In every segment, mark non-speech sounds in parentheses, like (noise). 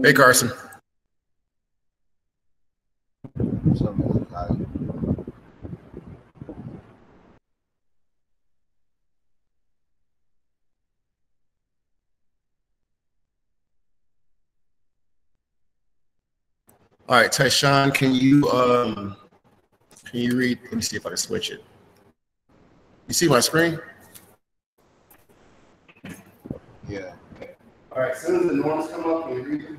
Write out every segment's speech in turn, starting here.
Hey, Carson. All right, Tyshawn, can you um can you read? Let me see if I can switch it. You see my screen? Yeah. All right, as soon as the norms come up, can you read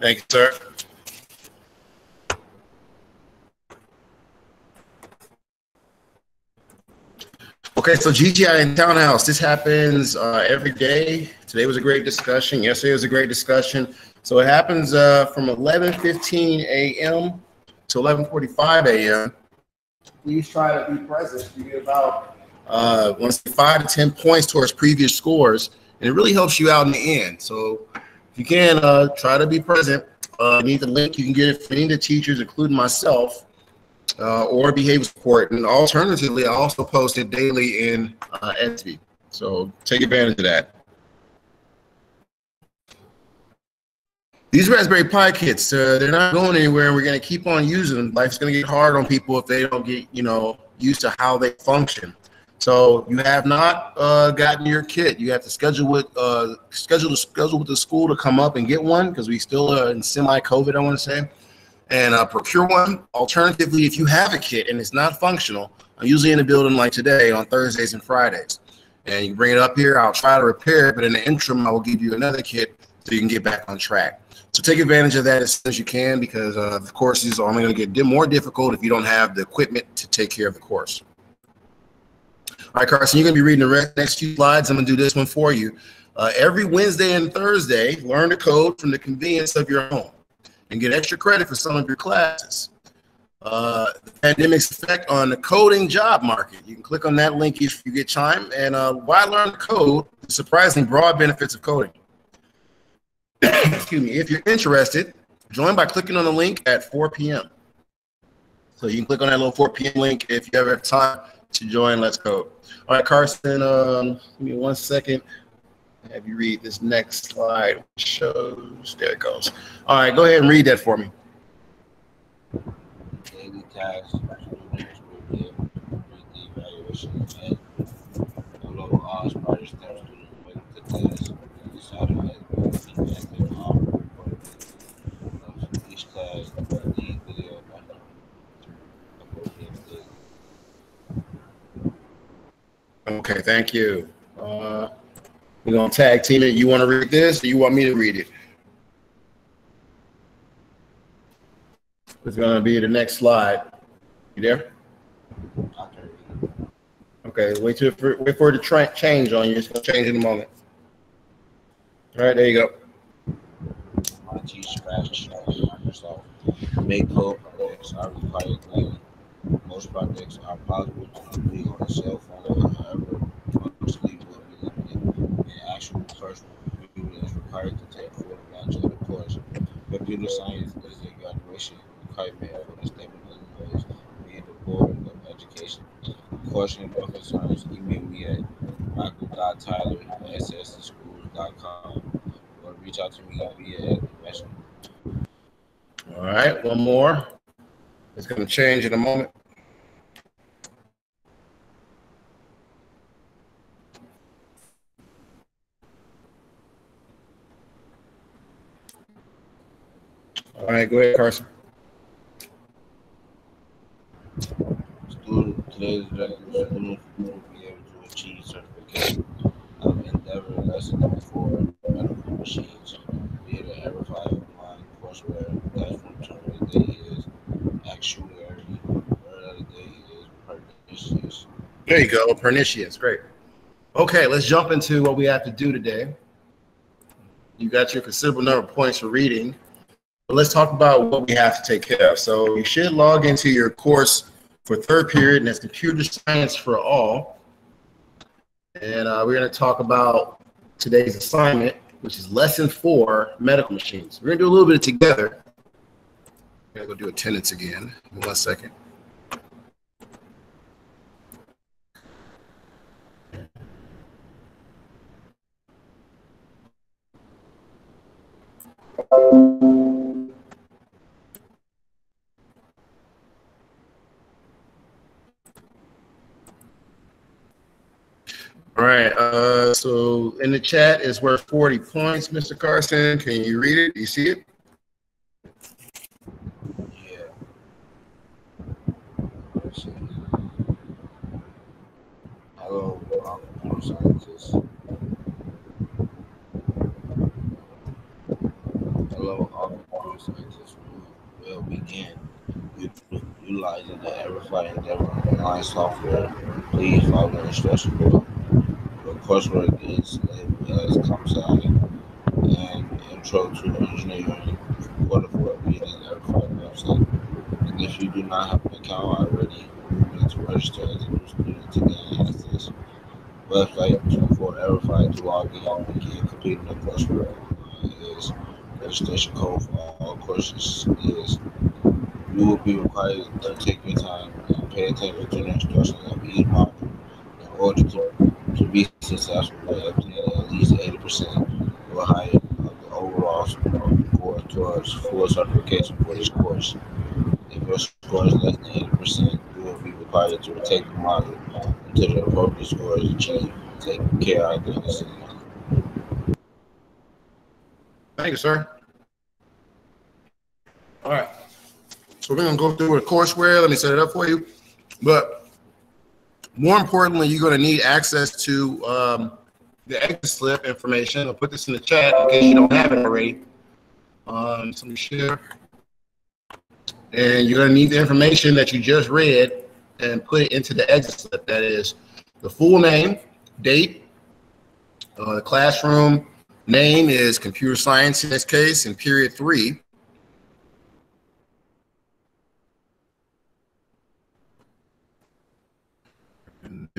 Thank you, sir. Okay, so GGI in Townhouse. This happens uh, every day. Today was a great discussion. Yesterday was a great discussion. So it happens uh, from 11:15 a.m. to 11:45 a.m. Please try to be present. You get about uh, once five to ten points towards previous scores, and it really helps you out in the end. So you can, uh, try to be present. Uh, need the link. You can get it from any of the teachers, including myself, uh, or behavior support. And alternatively, I also post it daily in uh, Etsy. So take advantage of that. These Raspberry Pi kits, uh, they're not going anywhere. and We're going to keep on using them. Life's going to get hard on people if they don't get, you know, used to how they function. So you have not uh, gotten your kit. You have to schedule with uh, schedule schedule with the school to come up and get one because we still are in semi-COVID. I want to say, and uh, procure one. Alternatively, if you have a kit and it's not functional, I'm usually in a building like today on Thursdays and Fridays, and you bring it up here. I'll try to repair it, but in the interim, I will give you another kit so you can get back on track. So take advantage of that as soon as you can because uh, the courses are only going to get more difficult if you don't have the equipment to take care of the course. All right, Carson, you're going to be reading the next few slides. I'm going to do this one for you. Uh, every Wednesday and Thursday, learn the code from the convenience of your home and get extra credit for some of your classes. Uh, the pandemic's effect on the coding job market. You can click on that link if you get time. And uh, why learn code? The surprisingly broad benefits of coding. (coughs) Excuse me. If you're interested, join by clicking on the link at 4 p.m. So you can click on that little 4 p.m. link if you ever have time to join Let's Code. All right, Carson, um, give me one second. Have you read this next slide? Shows, there it goes. All right, go ahead and read that for me feedback and all of each class the video Okay, thank you. Uh, we're gonna tag team it. You want to read this, or you want me to read it? It's gonna be the next slide. You there? Okay, wait till for, wait for it to tra- change on you. It's gonna change in a moment. All right, there you go. Scratch, make. Most projects are possible to complete on a cell phone, however, mostly will be limited. An actual computer is required to take full advantage of the course. Computer science is a graduation requirement for the state of Illinois via the Board of Education. Question concerns, email me at michael.tyler at ssschools.com or reach out to me via the messenger. All right, one more. It's gonna change in a moment. All right, go ahead, Carson. Be able to achieve certification of Endeavor lesson number four, medical machines, courseware. Term is pernicious. There you go, pernicious. Great. Okay, let's jump into what we have to do today. You got your considerable number of points for reading. But let's talk about what we have to take care of. So you should log into your course for third period, and that's computer science for all. And uh, we're going to talk about today's assignment, which is lesson four, medical machines. We're going to do a little bit together. To go do attendance again. One second. All right. Uh, so in the chat is worth 40 points, Mr. Carson. Can you read it? Do you see it? Yeah. Hello, computer scientists. Hello, all computer scientists. We will begin utilizing the Everfi Endeavor software. Please follow the instructions coursework is uh, ComSci and Intro to Engineering quarter four reading Everfi website. And if you do not have an account already, you need to register as a new student to gain access. Website for Everfi to log in and completing the coursework is registration code for all courses is you will be required to take your time to the instructions of each module in order to to be successful, obtain at least 80% or higher of the overall score towards full certification for this course. If your score is less than 80%, you will be required to retake the module until the appropriate score is achieved. Take care of this. Thank you, sir. All right. So we're going to go through the courseware. Let me set it up for you. But more importantly, you're going to need access to um, the exit slip information. I'll put this in the chat in case you don't have it already. Um, so share. And you're going to need the information that you just read and put it into the exit slip. That is the full name, date, uh, the classroom name is computer science in this case in period three.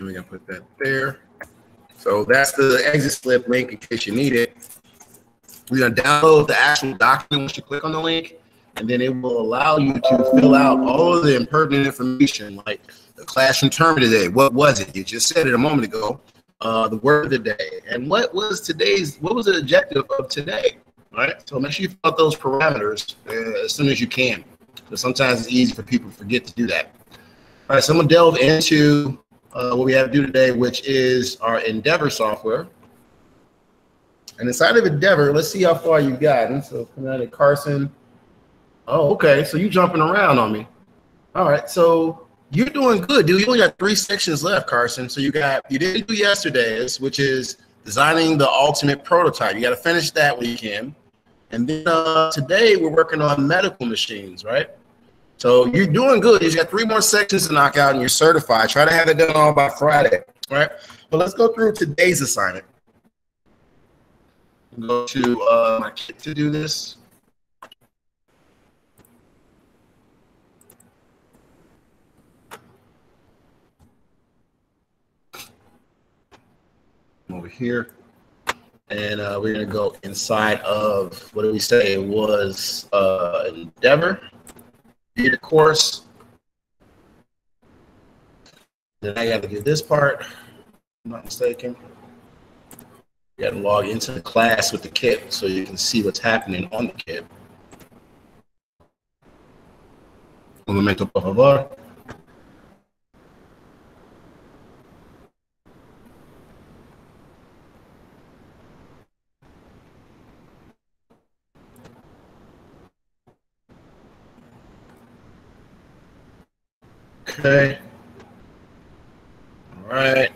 We're gonna put that there. So that's the exit slip link in case you need it. We're gonna download the actual document once you click on the link, and then it will allow you to fill out all of the impertinent information, like the classroom term today. What was it? You just said it a moment ago. Uh, the word of the day, and what was today's? What was the objective of today? Right. So make sure you fill out those parameters uh, as soon as you can. Because sometimes it's easy for people to forget to do that. All right. So I'm gonna delve into uh, what we have to do today, which is our Endeavor software. And inside of Endeavor, let's see how far you've gotten. So Kinetic Carson. Oh, okay. So you jumping around on me. All right. So you're doing good, dude. You only got three sections left, Carson. So you got you didn't do yesterday's, which is designing the ultimate prototype. You got to finish that weekend. And then uh, today we're working on medical machines, right? So you're doing good. You got three more sections to knock out and you're certified. Try to have it done all by Friday. right? But let's go through today's assignment. Go to uh, my kit to do this. over here and uh, we're gonna go inside of what did we say it was uh, endeavor did a course. Then I got to do this part. I'm not mistaken. You got to log into the class with the kit so you can see what's happening on the kit. Momento, por favor. Okay. All right.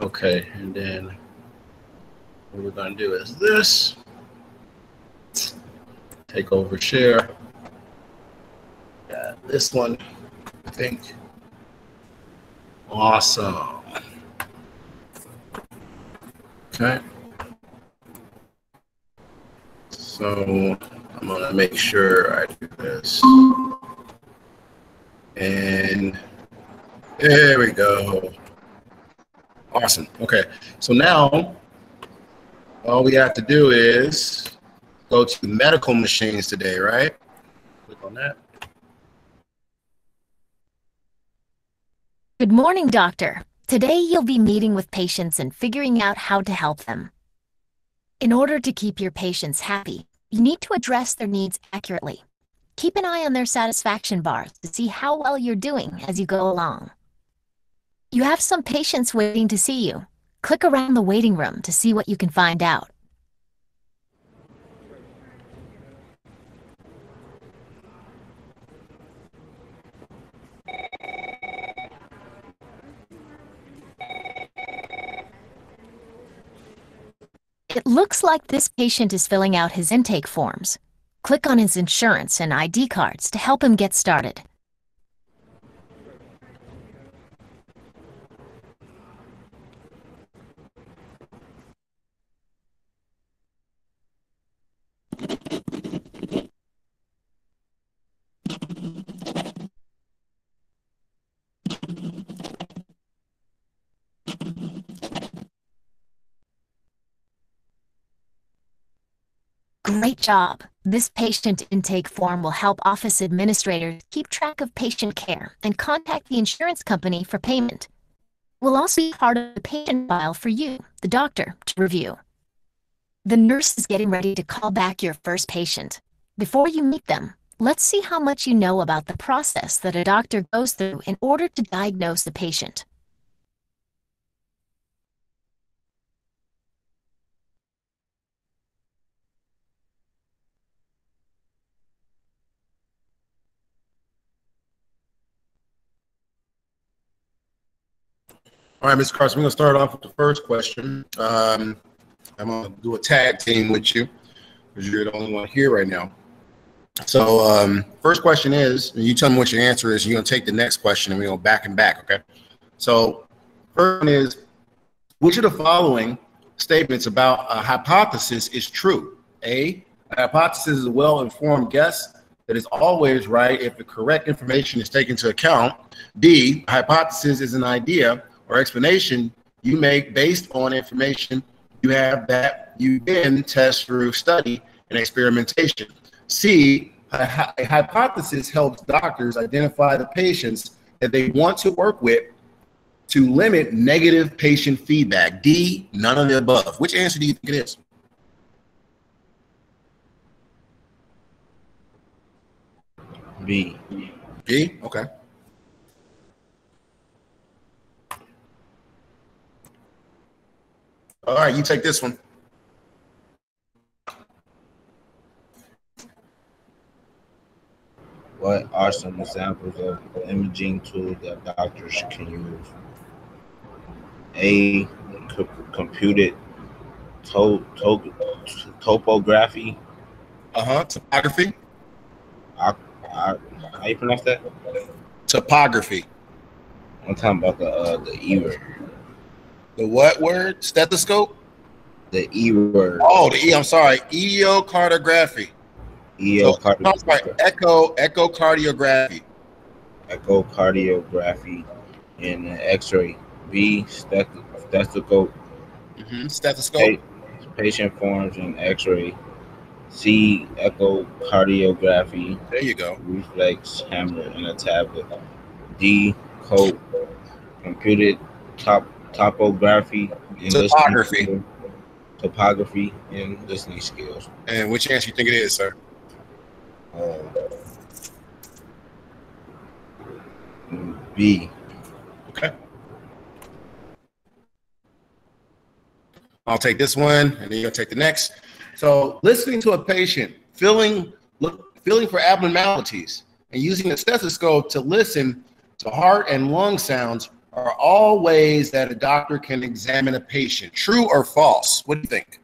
Okay, and then what we're going to do is this. Take over share. Got this one, I think. Awesome. Okay. So I'm gonna make sure I do this. And there we go. Awesome. Okay. So now all we have to do is go to medical machines today, right? Click on that. Good morning, doctor. Today you'll be meeting with patients and figuring out how to help them. In order to keep your patients happy, you need to address their needs accurately. Keep an eye on their satisfaction bars to see how well you're doing as you go along. You have some patients waiting to see you. Click around the waiting room to see what you can find out. It looks like this patient is filling out his intake forms. Click on his insurance and ID cards to help him get started. Great job! This patient intake form will help office administrators keep track of patient care and contact the insurance company for payment. Will also be part of the patient file for you, the doctor, to review. The nurse is getting ready to call back your first patient. Before you meet them, let's see how much you know about the process that a doctor goes through in order to diagnose the patient. All right, Mr. Carson, we're gonna start off with the first question. Um, I'm gonna do a tag team with you because you're the only one here right now. So, um, first question is, and you tell me what your answer is. You're gonna take the next question, and we're gonna back and back. Okay. So, first one is, which of the following statements about a hypothesis is true? A, a hypothesis is a well-informed guess that is always right if the correct information is taken into account. B, a hypothesis is an idea or explanation you make based on information you have that you then test through study and experimentation. C, a, a hypothesis helps doctors identify the patients that they want to work with to limit negative patient feedback. D, none of the above. Which answer do you think it is? B. B, okay. All right, you take this one. What are some examples of imaging tools that doctors can use? A. Co- computed to- to- topography. Uh huh. Topography. I, I, how you pronounce that? Topography. I'm talking about the uh, the E word. The what word? Stethoscope. The E word. Oh, the E. I'm sorry. Echocardiography. So, I'm sorry. Echo echocardiography. echocardiography and an X-ray. B. Steth- stethoscope. hmm Stethoscope. Pa- patient forms and X-ray. C. Echocardiography. There you go. reflex hammer and a tablet. D code computed top topography and listening Topography. skills. topography and listening skills. And which answer you think it is, sir? Uh, B Okay. I'll take this one, and then you'll take the next. So, listening to a patient, feeling look, feeling for abnormalities, and using a stethoscope to listen to heart and lung sounds are all ways that a doctor can examine a patient. True or false? What do you think?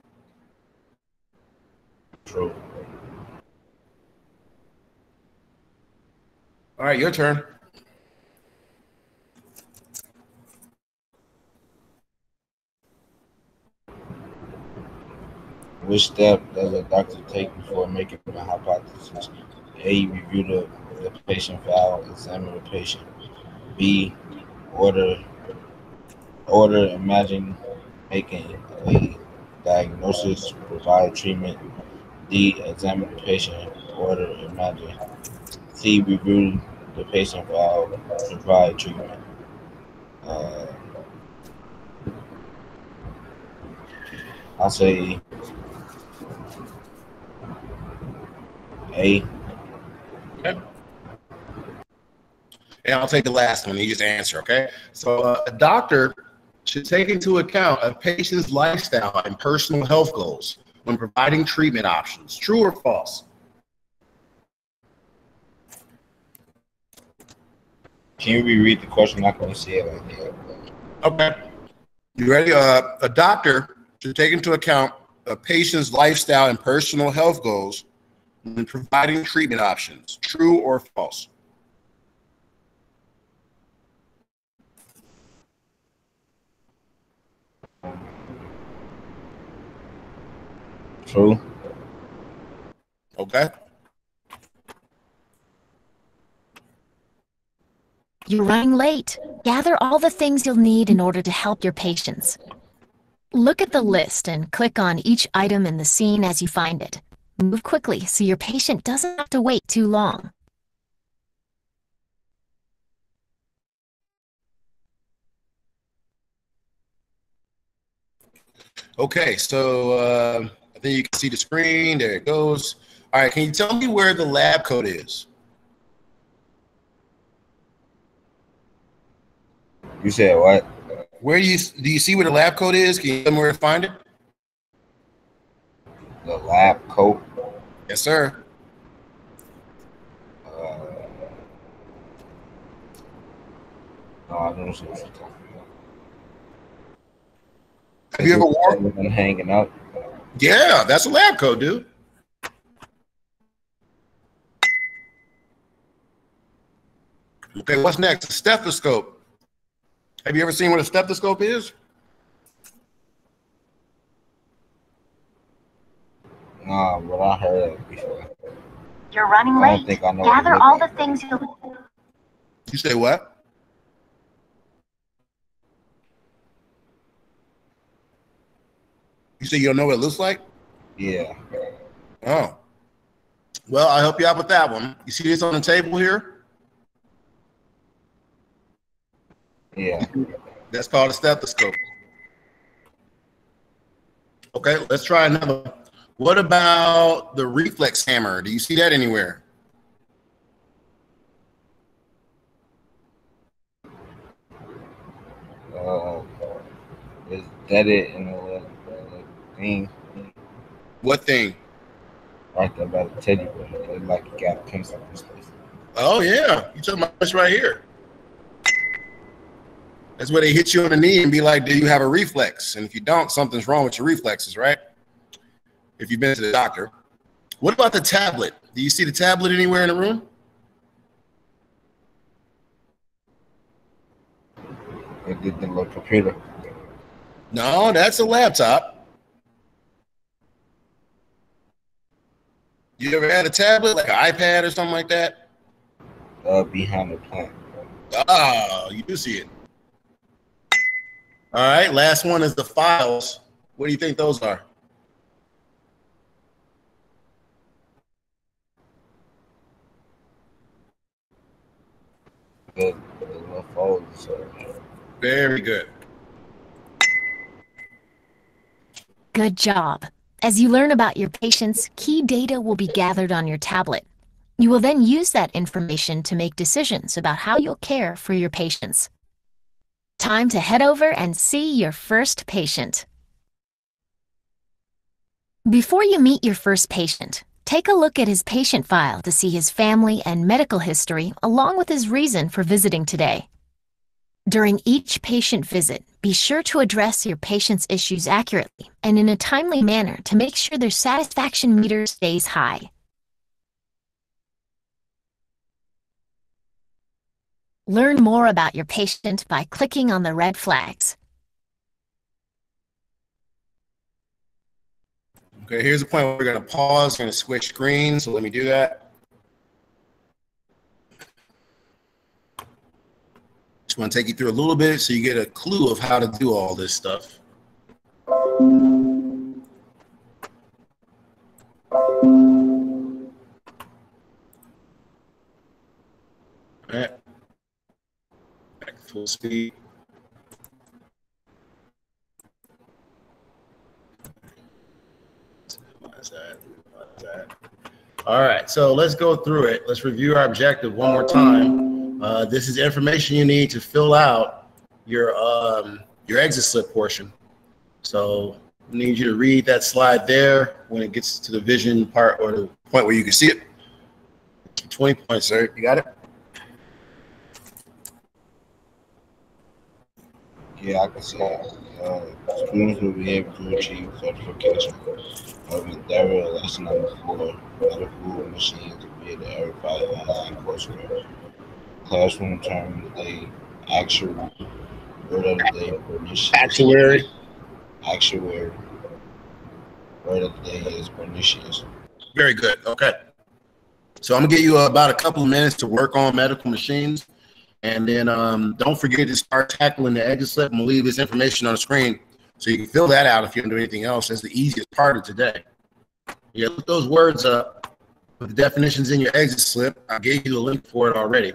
True. All right, your turn. Which step does a doctor take before making a hypothesis? A. Review the, the patient file, examine the patient. B. Order order imagine making a diagnosis, provide treatment. D. Examine the patient, order imagine. C. Review the patient file, provide treatment. Uh, I'll say A. Okay. And I'll take the last one. You just answer, okay? So uh, a doctor should take into account a patient's lifestyle and personal health goals when providing treatment options. True or false? Can you reread the question? I'm not going to see it right here. Okay. You ready? Uh, a doctor should take into account a patient's lifestyle and personal health goals when providing treatment options. True or false? True. Okay. You're running late. Gather all the things you'll need in order to help your patients. Look at the list and click on each item in the scene as you find it. Move quickly so your patient doesn't have to wait too long. Okay, so uh, I think you can see the screen. There it goes. All right, can you tell me where the lab coat is? You said what? Where do you do you see where the lab coat is? Can you tell me where to find it? The lab coat. Yes, sir. Uh, no, I don't see what you're talking about. Have you ever worn? Been hanging out. Yeah, that's a lab coat, dude. Okay, what's next? A stethoscope. Have you ever seen what a stethoscope is? Nah, but I heard before. You're running I don't late. think I know Gather all the things you'll You say what? You say you don't know what it looks like? Yeah. Oh. Well, I help you out with that one. You see this on the table here? Yeah. That's called a stethoscope. Okay, let's try another. What about the reflex hammer? Do you see that anywhere? Uh, is that it in the little, little thing What thing? right there by the teddy bear? Like you got a pencil and stuff. Oh yeah, you talking about this right here. That's where they hit you on the knee and be like, "Do you have a reflex?" And if you don't, something's wrong with your reflexes, right? If you've been to the doctor. What about the tablet? Do you see the tablet anywhere in the room? It did the little computer. No, that's a laptop. You ever had a tablet, like an iPad or something like that? Uh, behind the plant. Ah, you do see it. All right, last one is the files. What do you think those are? The, the little Very good. Good job. As you learn about your patients, key data will be gathered on your tablet. You will then use that information to make decisions about how you'll care for your patients. Time to head over and see your first patient. Before you meet your first patient, take a look at his patient file to see his family and medical history along with his reason for visiting today. During each patient visit, be sure to address your patient's issues accurately and in a timely manner to make sure their satisfaction meter stays high. Learn more about your patient by clicking on the red flags. Okay, here's the point where we're gonna pause, we're gonna switch screens, so let me do that. Just wanna take you through a little bit so you get a clue of how to do all this stuff. All right. Back to full speed. All right, so let's go through it. Let's review our objective one more time. Uh, this is information you need to fill out your um, your exit slip portion. So I need you to read that slide there when it gets to the vision part or the point where you can see it. 20 points, sir. You got it? Yeah, I can see it. Uh, students will be able to achieve certification of endeavor lesson number four, medical machines to be able to verify online coursework. Classroom term of the day, actual word of the day, pernicious. Actuary. Actuary. Word of the day is pernicious. Very good. Okay. So I'm gonna give you about a couple of minutes to work on medical machines. And then um, don't forget to start tackling the exit slip. I'm gonna leave this information on the screen so you can fill that out if you don't do anything else. That's the easiest part of today. Yeah, look those words up with the definitions in your exit slip. I gave you the link for it already.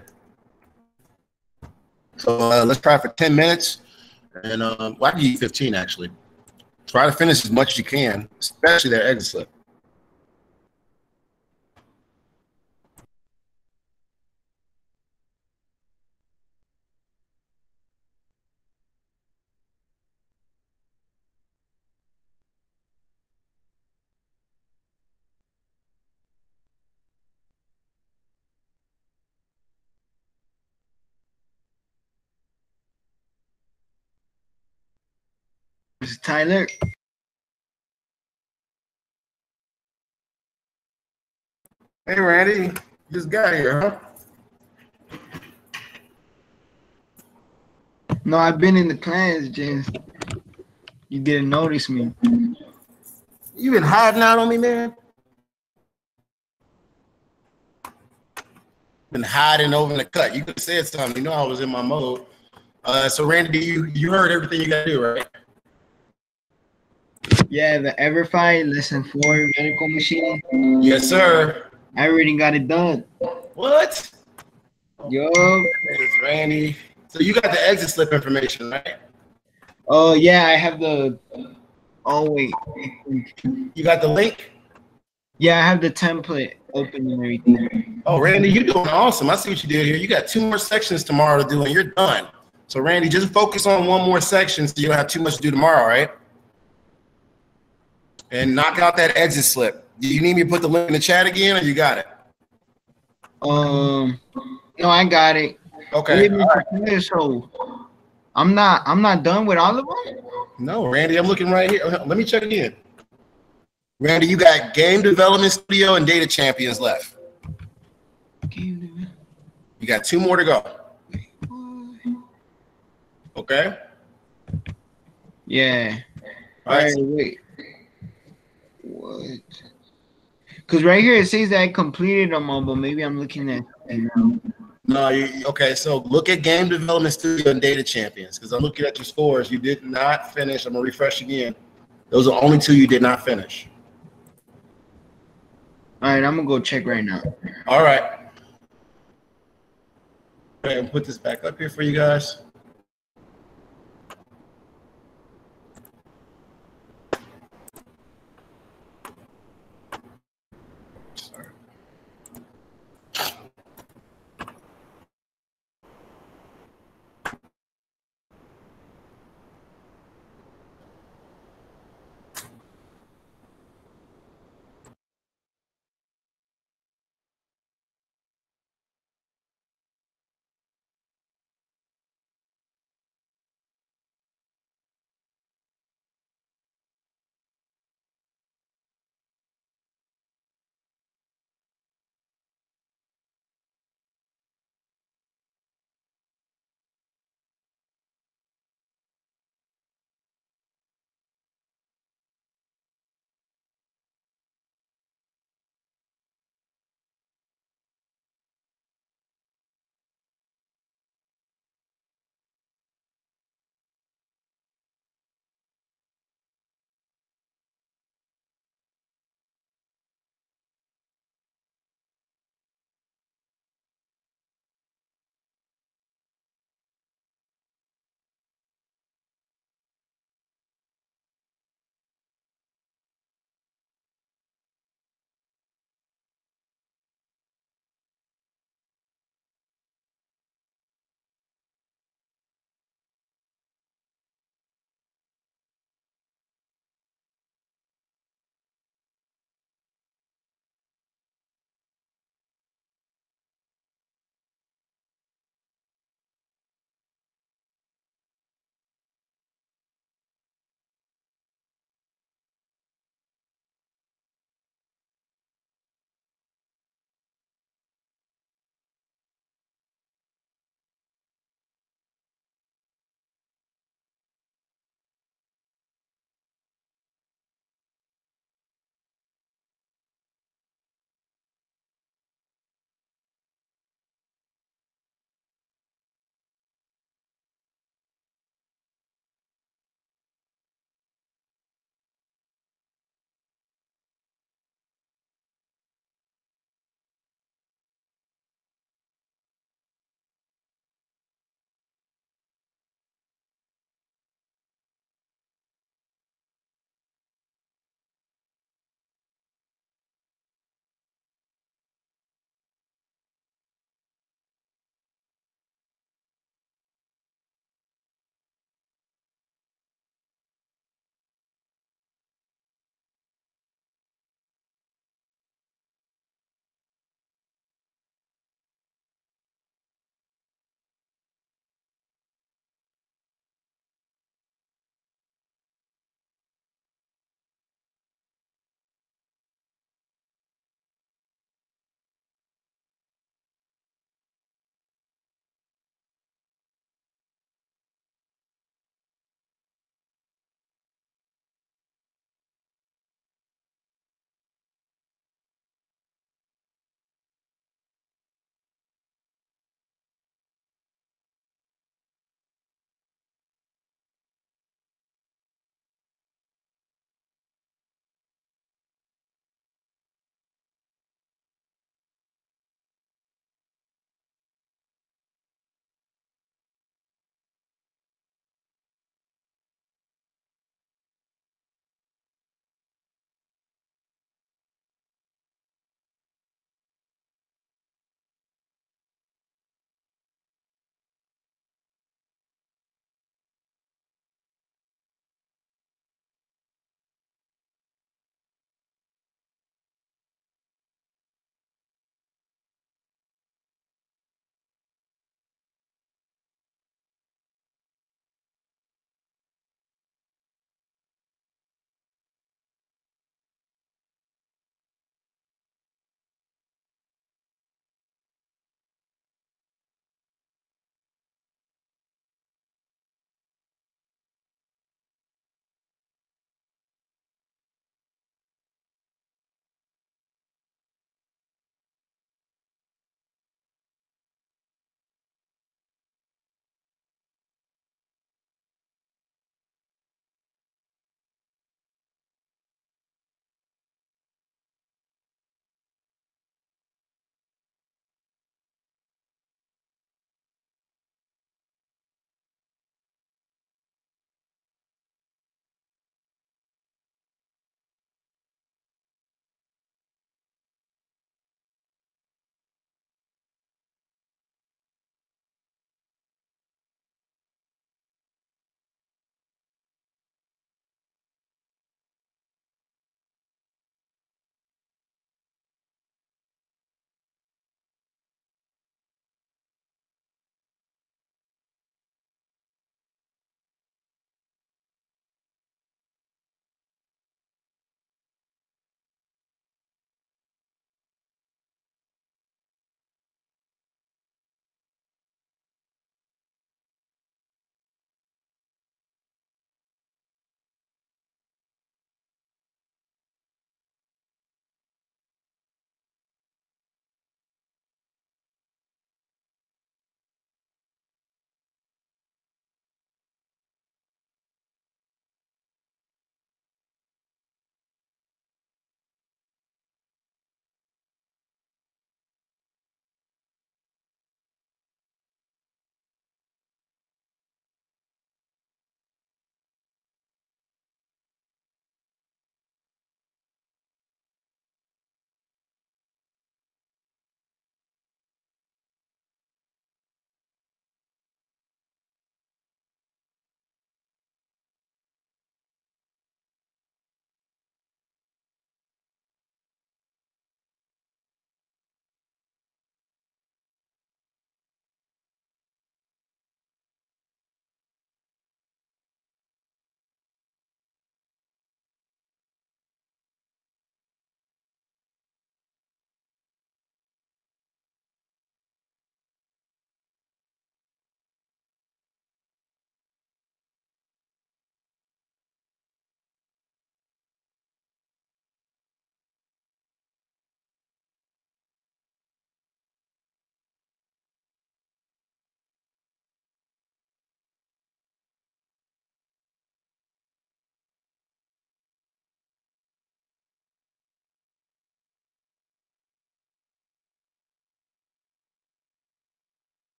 So uh, let's try for 10 minutes. And um, well, I give you 15 actually. Try to finish as much as you can, especially that exit slip. Tyler. Hey, Randy, you just got here, huh? No, I've been in the class, James. you didn't notice me. You been hiding out on me, man? Been hiding over in the cut. You could have said something. You know I was in my mode. Uh, so Randy, you you heard everything you got to do, right? Yeah, the Everfi lesson four medical machine. Yes, sir. I already got it done. What? Yo. It's Randy. So you got the exit slip information, right? Oh yeah, I have the. Oh wait. You got the link? Yeah, I have the template open and everything. Oh, Randy, you're doing awesome. I see what you did here. You got two more sections tomorrow to do, and you're done. So, Randy, just focus on one more section so you don't have too much to do tomorrow, right? And knock out that exit slip. Do you need me to put the link in the chat again, or you got it? Um, no, I got it. Okay. All right. So I'm not. I'm not done with all of them. No, Randy, I'm looking right here. Let me check again. Randy, you got Game Development Studio and Data Champions left. You got two more to go. Okay. Yeah. All All right. right, wait. What? Because right here it says that I completed them all, but maybe I'm looking at. No, you, okay. So look at Game Development Studio and Data Champions because I'm looking at your scores. You did not finish. I'm gonna refresh again. Those are the only two you did not finish. All right, I'm gonna go check right now. All right. Ahead and put this back up here for you guys.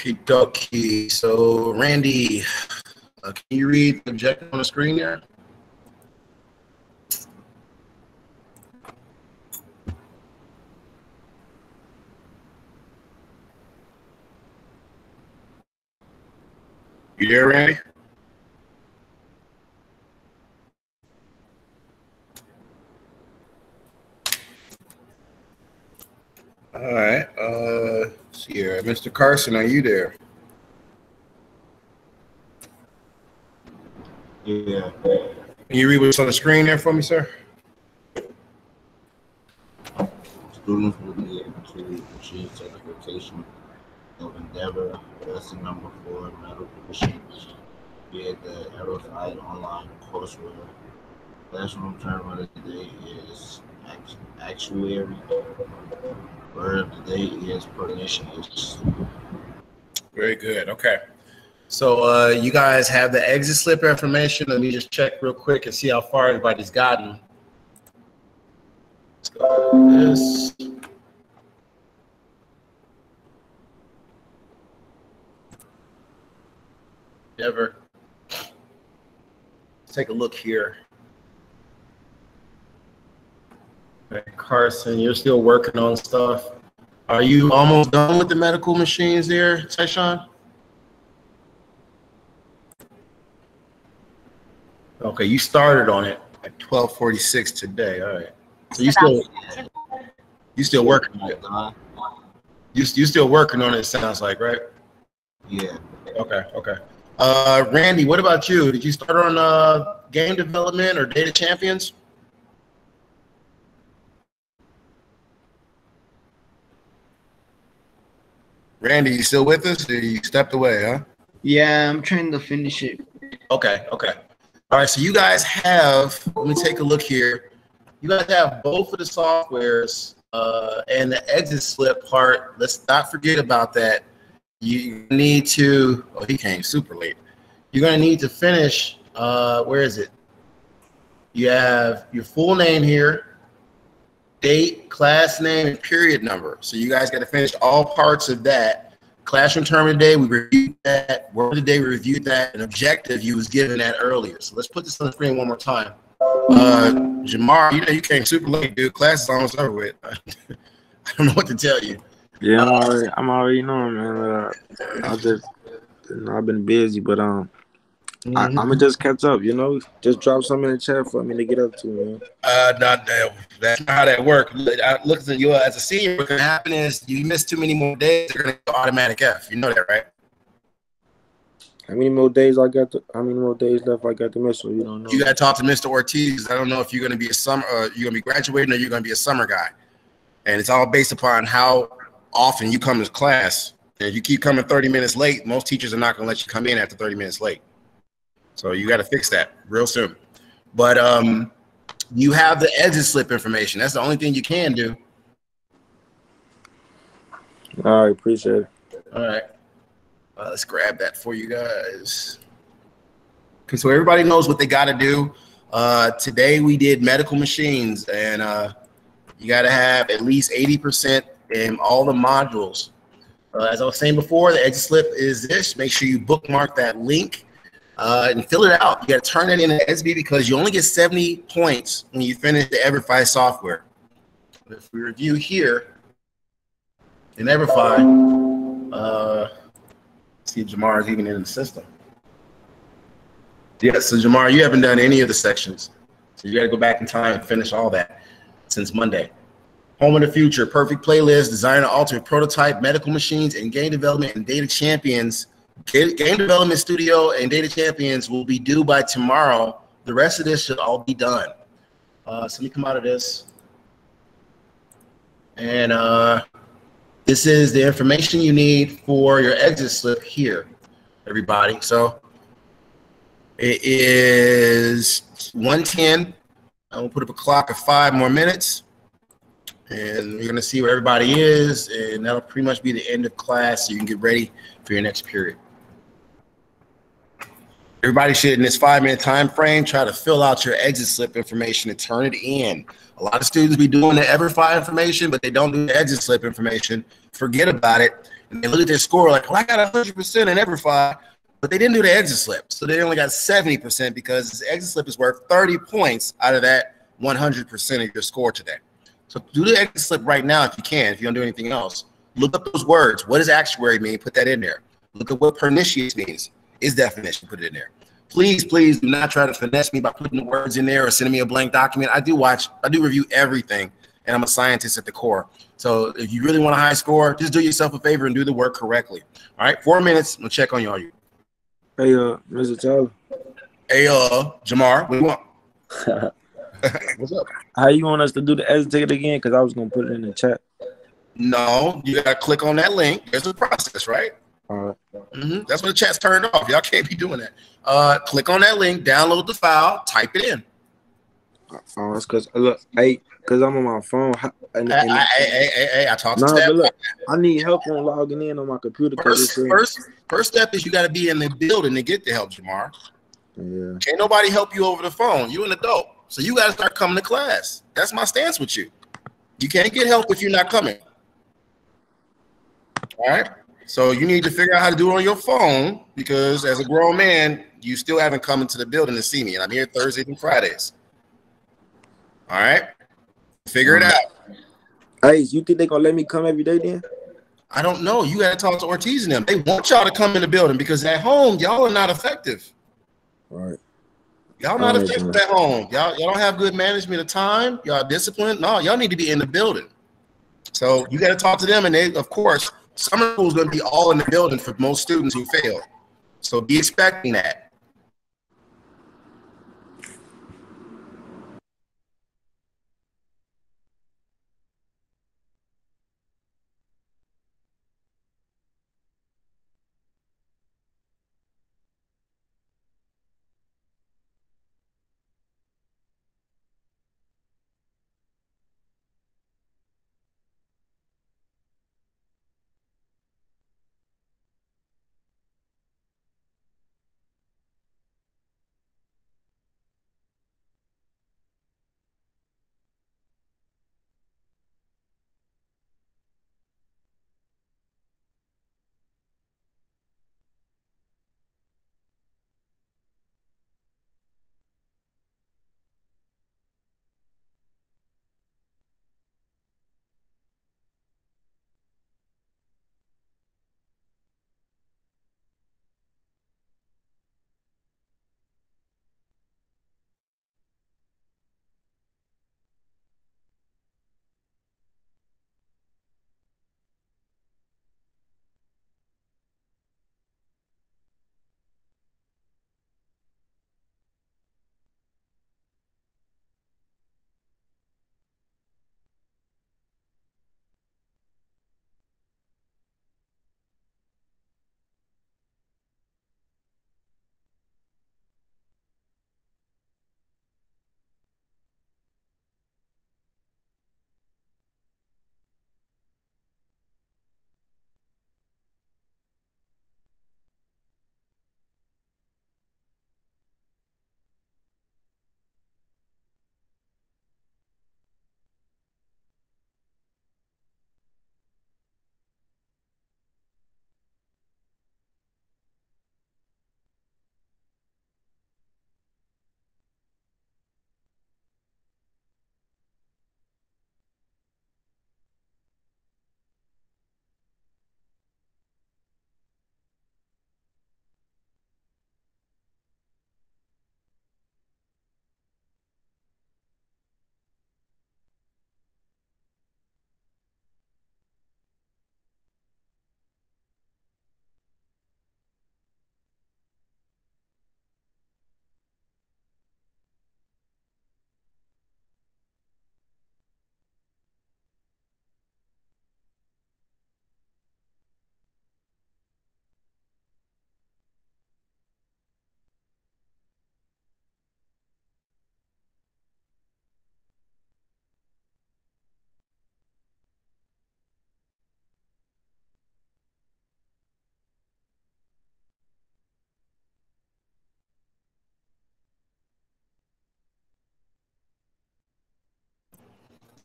Okay, dokie. So, Randy, uh, can you read the objective on the screen there? You there, Randy? All right. Uh, here, Mr. Carson, are you there? Yeah. Can you read what's on the screen there for me, sir? Students will be able to achieve certification of endeavor, lesson number four, medical machines, via the Everfi online courseware. Classroom term of the day is act- actuary. Word of the day is pernicious. Very good. Okay. So uh, you guys have the exit slip information. Let me just check real quick and see how far everybody's gotten. Let's go this. Never. Let's take a look here. Okay, Carson, you're still working on stuff. Are you almost done with the medical machines there, Tyshawn? Okay, you started on it at twelve forty-six today, all right. So you still, you still working on it? Uh, You, you still working on it, it sounds like, right? yeah. Okay, okay. Uh, Randy, what about you? Did you start on, uh, game development or data champions? Randy, you still with us? Or you stepped away, huh? Yeah, I'm trying to finish it. Okay, okay. All right, so you guys have, let me take a look here. You guys have both of the softwares uh, and the exit slip part. Let's not forget about that. You need to, oh, he came super late. You're going to need to finish, uh, where is it? You have your full name here, date, class name, and period number. So you guys got to finish all parts of that. Classroom term of day, we reviewed that. Word of the day, we reviewed that. An objective, you was given that earlier. So let's put this on the screen one more time. Uh, Jamar, you know you came super late, dude. Class is almost over with. (laughs) I don't know what to tell you. Yeah, I'm already, I'm already knowing, man. Uh, I just, you know, I've been busy, but um, I, I'm gonna just catch up. You know, just drop something in the chat for me to get up to, man. Uh, not that. That's not how that works. I look at you as a senior. What's gonna happen is you miss too many more days. you're gonna go automatic F. You know that, right? How many more days I got? To, how many more days left I got to miss? So you don't know. You got to talk to Mr. Ortiz. I don't know if you're gonna be a summer. Uh, you're gonna be graduating or you're gonna be a summer guy, and it's all based upon how often you come to class. And if you keep coming 30 minutes late, most teachers are not gonna let you come in after 30 minutes late. So you got to fix that real soon. But um, you have the exit slip information. That's the only thing you can do. All right, appreciate it. All right. Uh, let's grab that for you guys. Okay, so everybody knows what they got to do. Uh, today we did medical machines, and uh, you got to have at least 80% in all the modules. Uh, as I was saying before, the exit slip is this. Make sure you bookmark that link uh, and fill it out. You got to turn it in to SB because you only get 70 points when you finish the Everfi software. If we review here in Everfi, uh, see if Jamar is even in the system. Yes, so Jamar, you haven't done any of the sections. So you got to go back in time and finish all that since Monday. Home of the Future, Perfect Playlist, Design and Alter, Prototype, Medical Machines, and Game Development and Data Champions. Game Development Studio and Data Champions will be due by tomorrow. The rest of this should all be done. Uh, so let me come out of this. And uh, this is the information you need for your exit slip here, everybody. So it is 110. I'm gonna put up a clock of five more minutes. And we're gonna see where everybody is, and that'll pretty much be the end of class, so you can get ready for your next period. Everybody should, in this five-minute time frame, try to fill out your exit slip information and turn it in. A lot of students be doing the Everfi information, but they don't do the exit slip information. Forget about it. and they look at their score like, well, I got 100% in EverFi, but they didn't do the exit slip. So they only got 70% because this exit slip is worth 30 points out of that 100% of your score today. So do the exit slip right now if you can, if you don't do anything else. Look up those words. What does actuary mean? Put that in there. Look at what pernicious means. Is definition, put it in there. Please, please do not try to finesse me by putting the words in there or sending me a blank document. I do watch, I do review everything, and I'm a scientist at the core. So if you really want a high score, just do yourself a favor and do the work correctly. All right, four minutes. I'm gonna check on you. All you. Hey, uh, Mr. Tyler. Hey, uh, Jamar, what do you want? (laughs) What's up? How you want us to do the exit ticket again? Because I was gonna put it in the chat. No, you gotta click on that link. There's a process, right? All right. hmm That's when the chat's turned off. Y'all can't be doing that. Uh, click on that link, download the file, type it in. Oh, that's because look, hey, because I'm on my phone. And, and, hey, hey, hey, I talked to nah, but look, I need help on logging in on my computer. First, first, first step is you got to be in the building to get the help, Jamar. yeah. Can't nobody help you over the phone. You an adult, so you got to start coming to class. That's my stance with you. You can't get help if you're not coming. All right. So you need to figure out how to do it on your phone because as a grown man, you still haven't come into the building to see me, and I'm here Thursdays and Fridays. All right. Figure it mm. out. Hey, you think they're gonna let me come every day then? I don't know. You got to talk to Ortiz and them. They want y'all to come in the building because at home, y'all are not effective. All right. Y'all not effective at home. Y'all, y'all don't have good management of time. Y'all disciplined. No, y'all need to be in the building. So you got to talk to them. And they, of course, summer school is going to be all in the building for most students who fail. So be expecting that.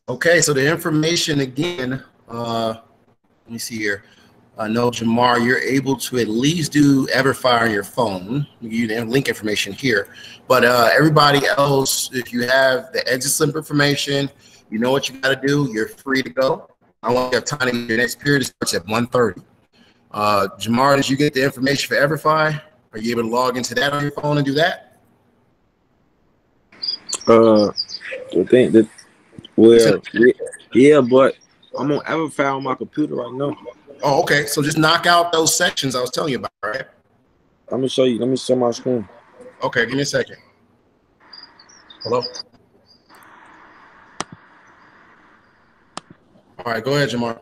Okay, so the information again, uh, let me see here. I know Jamar, you're able to at least do Everfi on your phone. You can link information here, but uh, everybody else, if you have the exit slip information, you know what you got to do. You're free to go. I want you have time. to Your next period starts at 1.30. Uh, Jamar, did you get the information for Everfi? Are you able to log into that on your phone and do that? Uh, the thing that, well, yeah, yeah, but I'm on Everfi on my computer right now. Oh, okay. So just knock out those sections I was telling you about, right? Let me show you. Let me show my screen. Okay, give me a second. Hello? All right, go ahead, Jamar.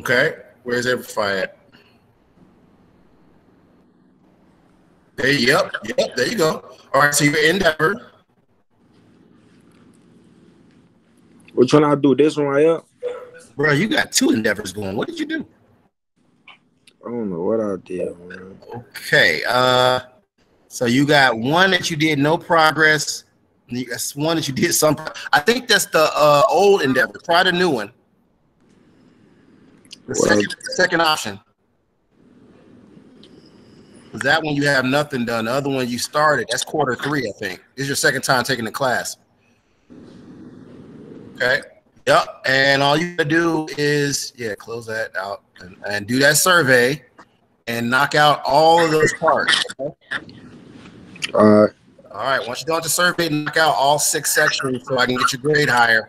Okay, where's Everfi at? There, yep, yep, there you go. All right, so you're Endeavor. Which one I do? This one right here? Bro, you got two endeavors going. What did you do? I don't know what I did, man. Okay, uh, so you got one that you did no progress. That's one that you did some. I think that's the uh, old endeavor. Try the new one. The Well, second, second option. Because that one you have nothing done. The other one you started. That's quarter three, I think. This is your second time taking the class. Okay. Yep. And all you gotta do is yeah, close that out and, and do that survey and knock out all of those parts. okay? All right. All right. Once you're done with the survey, knock out all six sections so I can get your grade higher.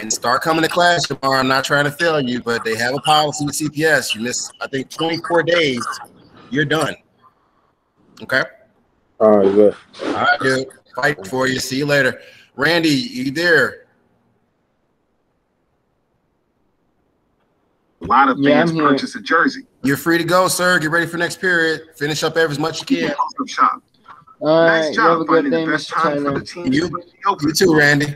And start coming to class tomorrow. I'm not trying to fail you, but they have a policy with CPS. You miss, I think, 24 days, you're done. Okay. All right, good. All right, dude. Fight for you. See you later. Randy, you there? A lot of Yeah, fans I'm purchase a jersey. You're free to go, sir. Get ready for next period. Finish up every as much as you can. Awesome shop. All nice right, you have a job good finding day, the best Mr. time for Tyler. the team. You, you too, Randy.